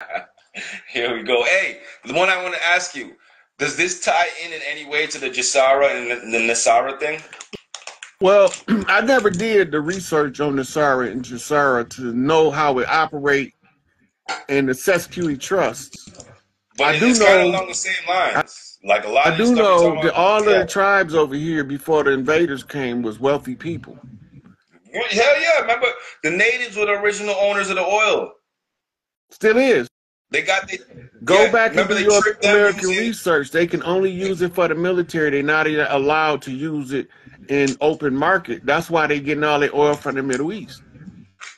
Here we go. Hey, the one I want to ask you: Does this tie in in any way to the GESARA and the, NESARA thing? Well, I never did the research on NESARA and GESARA to know how it operate and the Sesqui trusts. But I do it's kind of know- along the same lines. like a lot I of do know that about- all yeah. of the tribes over here before the invaders came was wealthy people. Hell yeah! Remember, the natives were the original owners of the oil. Still is. They got the Go yeah, back and do your American research. They can only use it for the military. They're not even allowed to use it in open market. That's why they're getting all their oil from the Middle East.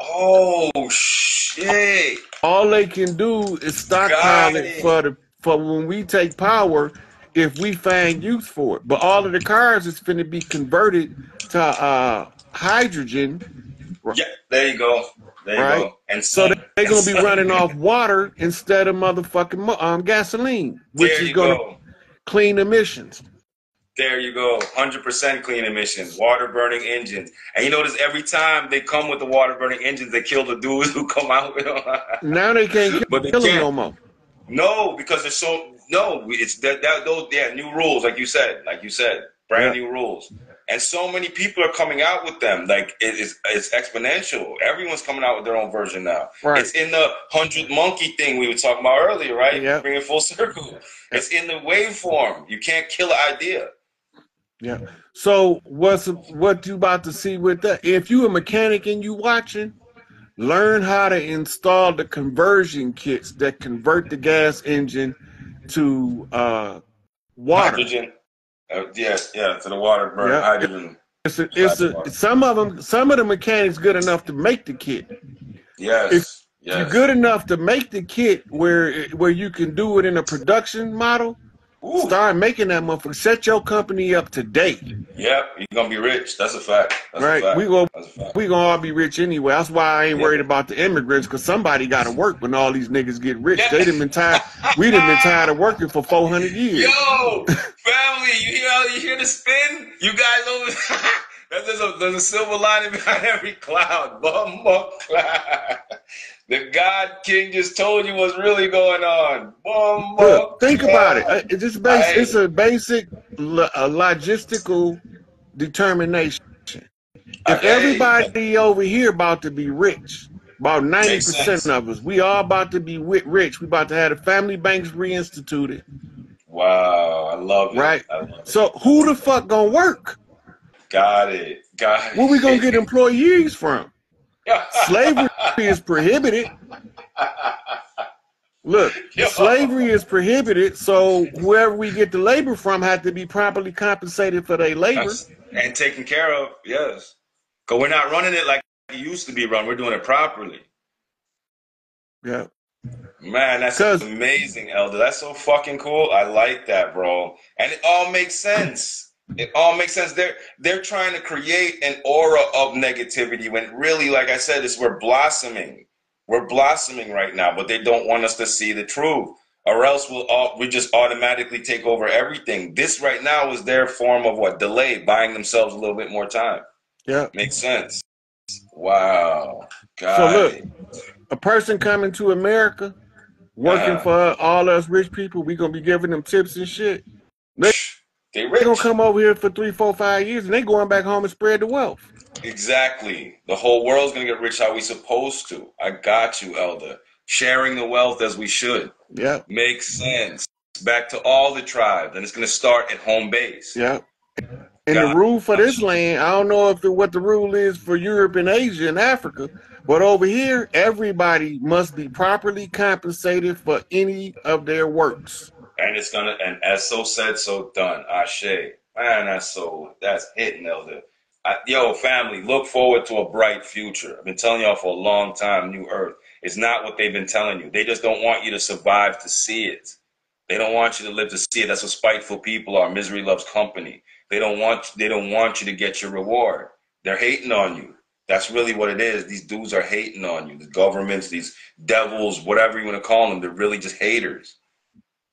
Oh shit! All they can do is stockpile it it. for the for when we take power. If we find use for it, but all of the cars is going to be converted to uh, hydrogen, Yeah, there you go. There you Right. go. And so some- they're gonna be and running off water instead of motherfucking um, gasoline, which is you gonna clean emissions. There you go. 100% clean emissions, water burning engines. And you notice every time they come with the water burning engines, they kill the dudes who come out with them. Now they can't kill But they them can't. no more. no, because there's so no. It's that, that those yeah new rules, like you said, like you said, brand new rules. And so many people are coming out with them. Like it is, it's exponential. Everyone's coming out with their own version now. Right. It's in the hundred monkey thing we were talking about earlier, right? Yeah. Bring it full circle. It's in the waveform. You can't kill an idea. Yeah. So what's what you about to see with that? If you a mechanic and you watching, learn how to install the conversion kits that convert the gas engine to uh, water. Hydrogen. Uh, yeah, yeah, to the water burn Yeah. hydrogen. It's a, it's a, some of them. Some of the mechanics good enough to make the kit. Yes. If yes. You're good enough to make the kit where where you can do it in a production model. Ooh. Start making that motherfucker. Set your company up to date. Yep, you're gonna be rich. That's a fact. That's Right. A fact. We go- That's a fact. We gonna all be rich anyway. That's why I ain't worried about the immigrants, cause somebody got to work when all these niggas get rich. They done been tired. We done been tired of working for four hundred years. Yo, family, you hear you hear the spin? You guys over there's, there's a there's a silver lining behind every cloud. Bumbo cloud. The God King just told you what's really going on. Bumbo Look, think about it. Uh, It's just basic. It's a basic lo- a logistical determination. If everybody over here about to be rich, about ninety percent of us, we all about to be rich. We about to have the family banks reinstituted, Wow, I love it. right? Love it. So who the fuck gonna work? Got it. Got it. Where we gonna get employees from? Slavery is prohibited. Look, Yo. slavery is prohibited, so whoever we get the labor from had to be properly compensated for their labor. and taken care of, yes. Because we're not running it like it used to be run. We're doing it properly. Yeah. Man, that's amazing, Elder. That's so fucking cool. I like that, bro. And it all makes sense. It all makes sense. They're they're trying to create an aura of negativity when really, like I said, is we're blossoming. We're blossoming right now, but they don't want us to see the truth. Or else we'll all, we just automatically take over everything. This right now is their form of what? Delay, buying themselves a little bit more time. Yeah. Makes sense. Wow. Got So look, a person coming to America, working Uh-huh. for all us rich people, we gonna be giving them tips and shit. They rich. gonna come over here for three, four, five years, and they going back home and spread the wealth. Exactly. The whole world's gonna get rich how we supposed to. I got you, Elder. Sharing the wealth as we should. Yeah, Makes sense. Back to all the tribes, and it's gonna start at home base. yeah. And the rule for this land, I don't know if the, what the rule is for Europe and Asia and Africa, but over here, everybody must be properly compensated for any of their works. And it's gonna and as so said, so done. Ashe. Man, that's so that's hitting, Elder. I, yo, family, look forward to a bright future. I've been telling y'all for a long time, New Earth. It's not what they've been telling you. They just don't want you to survive to see it. They don't want you to live to see it. That's what spiteful people are. Misery loves company. They don't want they don't want you to get your reward. They're hating on you. That's really what it is. These dudes are hating on you. The governments, these devils, whatever you want to call them, they're really just haters.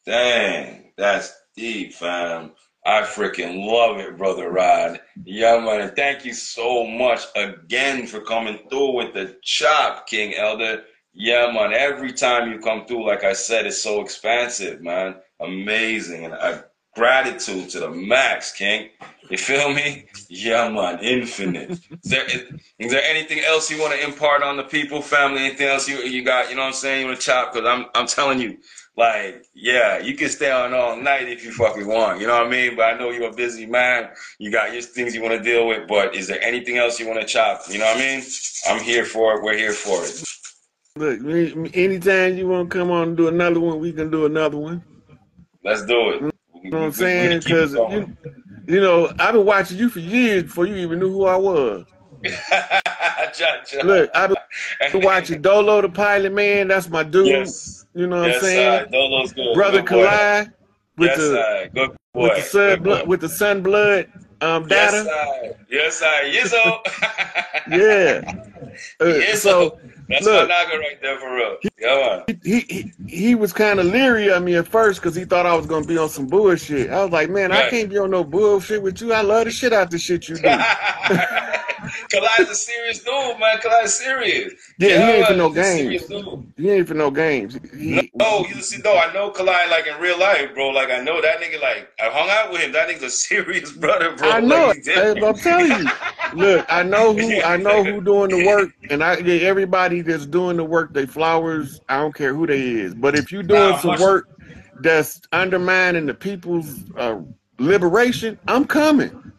Dang, that's deep, fam. I freaking love it, brother Rod. Yeah, man. Thank you so much again for coming through with the chop, King Elder. Yeah, man. Every time you come through, like I said, it's so expansive, man. Amazing. And I gratitude to the max, King. You feel me? Yeah, man. Infinite. is, there, is, is there anything else you want to impart on the people, family? Anything else you you got? You know what I'm saying? You want to chop? Because I'm I'm telling you, like, yeah, you can stay on all night if you fucking want. You know what I mean? But I know you're a busy man. You got your things you want to deal with. But is there anything else you want to chop? You know what I mean? I'm here for it. We're here for it. Look, anytime you want to come on and do another one, we can do another one. Let's do it. You know what I'm saying? Because you, you, know, I've been watching you for years before you even knew who I was. Look, I've been watching Dolo the Pilot Man. That's my dude. Yes. You know what yes, I'm saying? Uh, Dolo's good. Brother good Kalai with yes, the good with the sun blood with the sun blood um data. Yes, sir. Yes, sir. yeah. Uh, yes, so that's Look, my naga right there for real. Yeah, man. He he, he was kind of leery of me at first because he thought I was gonna be on some bullshit. I was like, man, right. I can't be on no bullshit with you. I love the shit out the shit you do. Kalai's a serious dude, man. Kalai's serious. Yeah, yeah, he ain't for no games. He ain't for no games. He, no, you see, no, I know Kalai like in real life, bro. Like I know that nigga. Like I hung out with him. That nigga's a serious brother, bro. I know. Like, I'm telling you. Look, I know who I know who doing the work, and I everybody that's doing the work, they flowers. I don't care who they is, but if you doing nah, some work that's undermining the people's uh, liberation, I'm coming.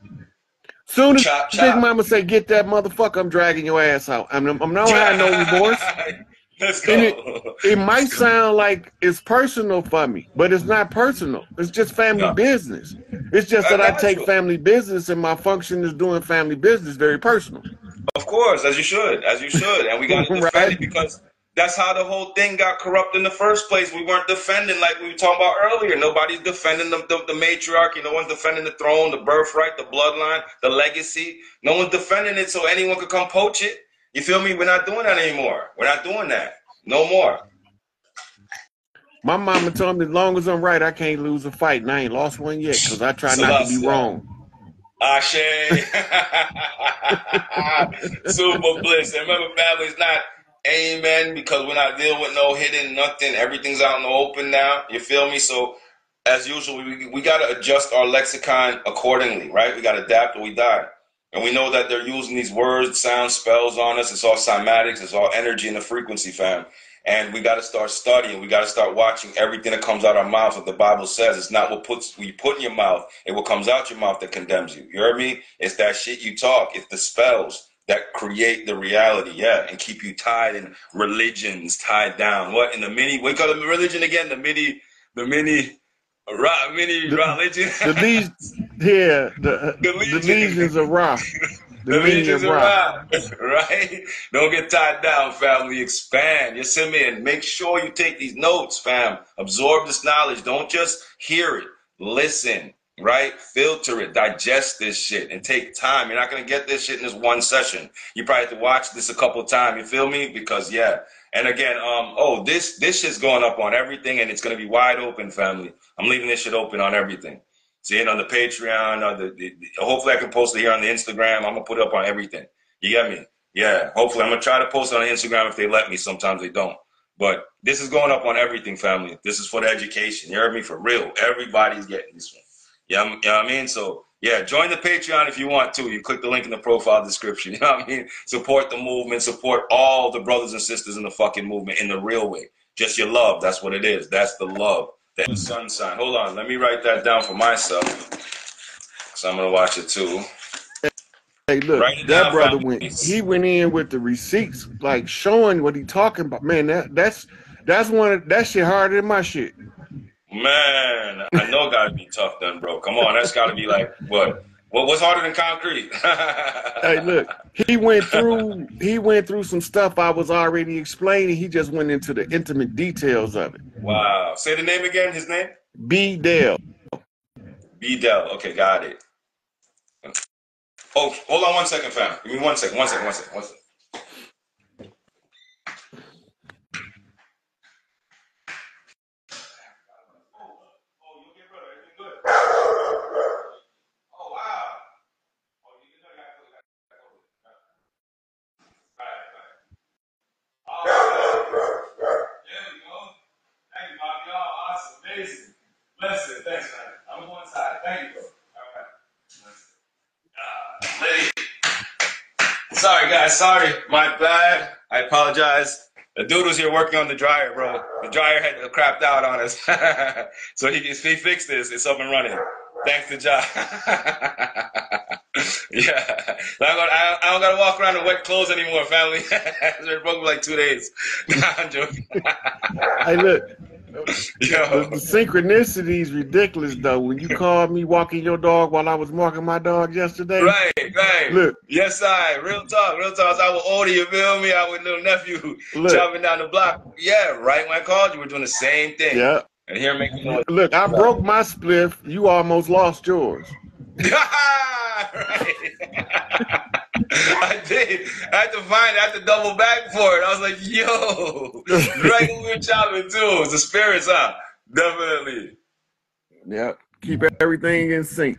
Soon as chop, chop. Big Mama say, "Get that motherfucker," I'm dragging your ass out. I'm, I'm not having no remorse. Let's go. It, it, might sound like it's personal for me, but it's not personal. It's just family no. business. It's just that I, take family business and my function is doing family business very personal. Of course, as you should, as you should, and we got to defend right? it because that's how the whole thing got corrupt in the first place. We weren't defending like we were talking about earlier. Nobody's defending the, the, the matriarchy. No one's defending the throne, the birthright, the bloodline, the legacy. No one's defending it so anyone could come poach it. You feel me? We're not doing that anymore. We're not doing that. No more. My mama told me as long as I'm right, I can't lose a fight. And I ain't lost one yet because I try so not to be wrong. Ashe. Super bliss. And remember, family's not Amen. Because we're not dealing with no hidden nothing. Everything's out in the open now. You feel me? So, as usual, we, we got to adjust our lexicon accordingly, right? We got to adapt or we die. And we know that they're using these words, sound, spells on us. It's all cymatics. It's all energy in the frequency, fam. And we got to start studying. We got to start watching everything that comes out our mouths. What the Bible says, it's not what puts what you put in your mouth. It what comes out your mouth that condemns you. You heard me? It's that shit you talk. It's the spells that create the reality, yeah, and keep you tied in religions, tied down. What in the mini? We call the religion again. The mini, the mini, rock, mini the, religion. the legions, yeah, the, the, legion. the legions of rock. The, the legions of rock, right? Don't get tied down, family. Expand. You see me, and make sure you take these notes, fam. Absorb this knowledge. Don't just hear it. Listen right? Filter it, digest this shit, and take time. You're not gonna get this shit in this one session. You probably have to watch this a couple times. You feel me? Because yeah. And again, um, oh, this this shit's going up on everything, and it's gonna be wide open, family. I'm leaving this shit open on everything. See it on the Patreon, or the, the, the hopefully I can post it here on the Instagram. I'm gonna put it up on everything. You get me? Yeah. Hopefully I'm gonna try to post it on Instagram if they let me. Sometimes they don't. But this is going up on everything, family. This is for the education. You heard me for real. Everybody's getting this one. Yeah, you know what I mean? So yeah, join the Patreon if you want to. You click the link in the profile description. You know what I mean? Support the movement, support all the brothers and sisters in the fucking movement in the real way. Just your love. That's what it is. That's the love. That sun sign. Hold on, let me write that down for myself. So I'm gonna watch it too. Hey, look, that brother went. He went in with the receipts, like showing what he talking about. Man, that that's that's one of that shit harder than my shit. Man, I know it gotta be tough then, bro. Come on, that's gotta be like what? What what's harder than concrete? hey, look, he went through he went through some stuff I was already explaining. He just went into the intimate details of it. Wow. Say the name again, his name? B Dell. B Dell. Okay, got it. Oh, hold on one second, fam. Give me one second, one second, one second, one second. Amazing. Bless it. Thanks, man. I'm going inside. Thank you, bro. All right. Uh, Sorry, My bad. I apologize. The dude was here working on the dryer, bro. The dryer had crapped out on us. so he, he fixed this. It's up and running. Thanks to John. yeah. I don't, I, I don't gotta walk around in wet clothes anymore, family. it's been broke for like two days. I'm joking. Hey, look. The, the synchronicity is ridiculous, though. When you called me walking your dog while I was walking my dog yesterday, Right, right. Look. Yes, I. Real talk, real talk. I was older, you feel me? I was little nephew Look. chopping down the block. Yeah, right when I called you, we're doing the same thing. yeah. And here making noise. Look, I broke my spliff. You almost lost yours. right. I did. I had to find it. I had to double back for it. I was like, yo, right when we were chopping too. It's the spirits, huh? Definitely. Yeah. Keep everything in sync.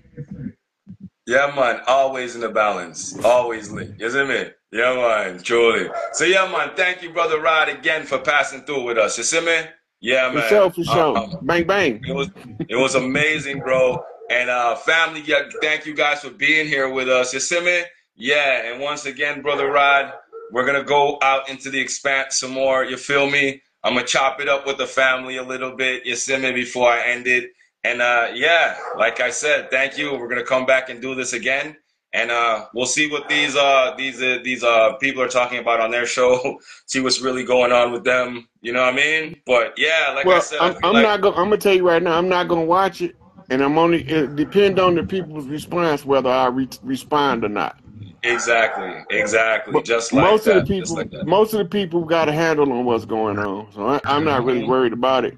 Yeah, man. Always in the balance. Always lit. You see me? Yeah, man. Truly. So, yeah, man. Thank you, Brother Rod, again for passing through with us. You see me? Yeah, For man. sure, for sure. Um, bang, bang. It was it was amazing, bro. And uh family, yeah, thank you guys for being here with us. You see me? Yeah, and once again, brother Rod, we're gonna go out into the expanse some more. You feel me? I'm gonna chop it up with the family a little bit. You see me before I end it. And uh yeah, like I said, thank you. We're gonna come back and do this again. And uh, we'll see what these uh, these uh, these uh, people are talking about on their show. see what's really going on with them. You know what I mean? But yeah, like I Well, said, I I'm, I'm like- not going. I'm gonna tell you right now. I'm not gonna watch it, and I'm only. It depend on the people's response whether I re- respond or not. Exactly, exactly. But just like most that. of the people, like most of the people got a handle on what's going on, so I, I'm not really Mhm. worried about it.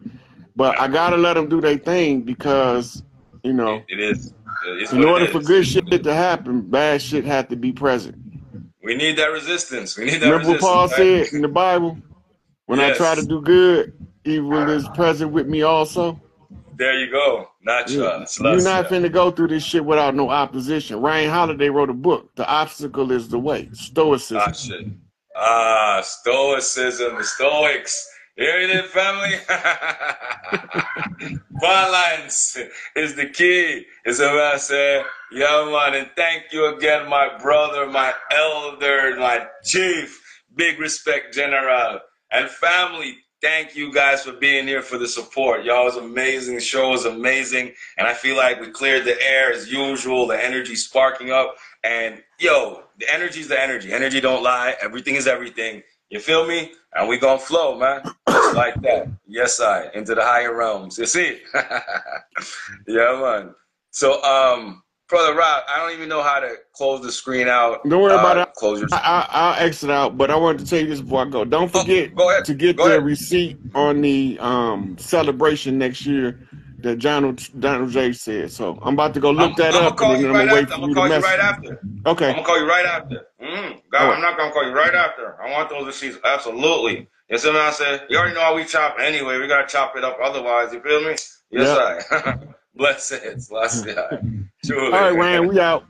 But I gotta let them do their thing because, you know, It is. It's in order for good shit to happen, bad shit have to be present. We need that resistance. We need that Remember what. Paul right? said in the Bible? When I try to do good, evil is present with me also. There you go. Not You- trust. You're not finna go through this shit without no opposition. Ryan Holiday wrote a book, The Obstacle is the Way, Stoicism. Ah, shit. Ah, stoicism, the Stoics. Hear it, family? Balance is the key. Is what I say. Yeah, man. And thank you again, my brother, my elder, my chief. Big respect, General. And family, thank you guys for being here for the support. Y'all was amazing. The show was amazing. And I feel like we cleared the air as usual. The energy sparking up. And yo, the energy's the energy. Energy don't lie. Everything is everything. You feel me? And we gonna flow, man. Just like that. Yes, I. Into the higher realms. You see? yeah, man. So, um, brother Rod, I don't even know how to close the screen out. Don't worry about Uh, it. Close your. I, I, I'll exit out, but I wanted to tell you this before I go. Don't Oh, forget go ahead. to get Go the ahead. receipt on the um, celebration next year that Donald, Donald J said. So I'm about to go look I'm, that I'm up, and then I'm right gonna wait after. for I'm you to call you message. right after. I'm Okay. gonna call you right after. Mm, God, right. I'm not gonna call you right after. I want those receipts. Absolutely. You see what I said? You already know how we chop anyway. We gotta chop it up otherwise. You feel me? Yes, I. Blessings. Blessings. All right, Ryan, we out.